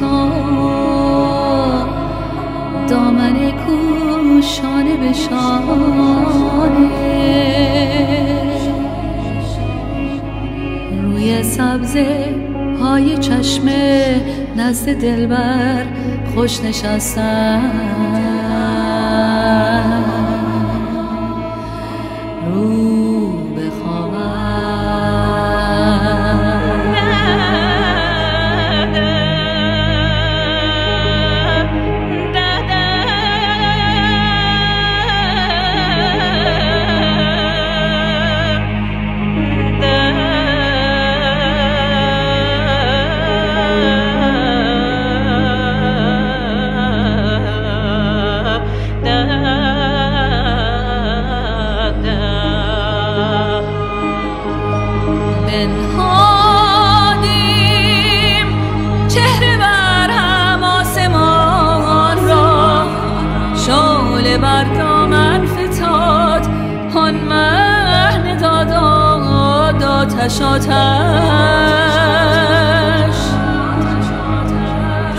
تا دامن کوشانه به شانه. روی سبزه های چشمه نزد دلبر خوش نشستم آتش آتش.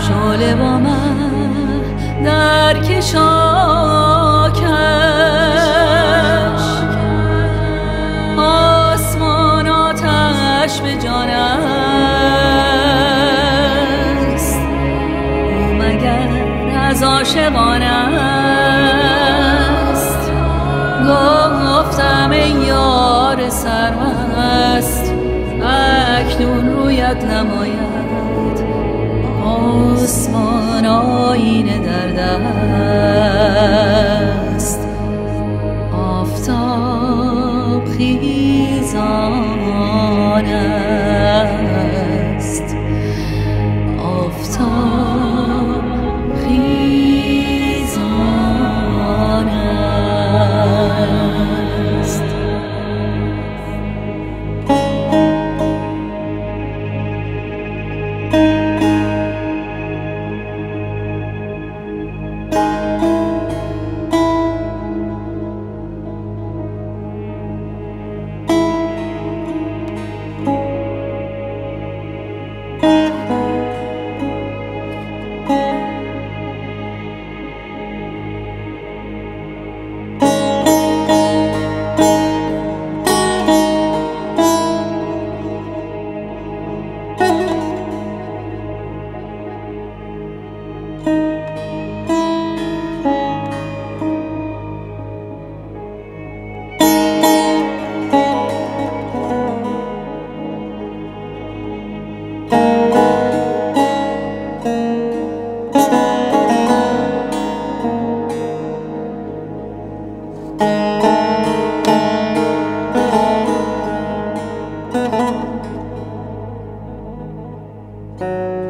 شعله با من در کشاکش آسمان آتش به جان است. او مگر از عاشقان egyetlen ajánlat az Música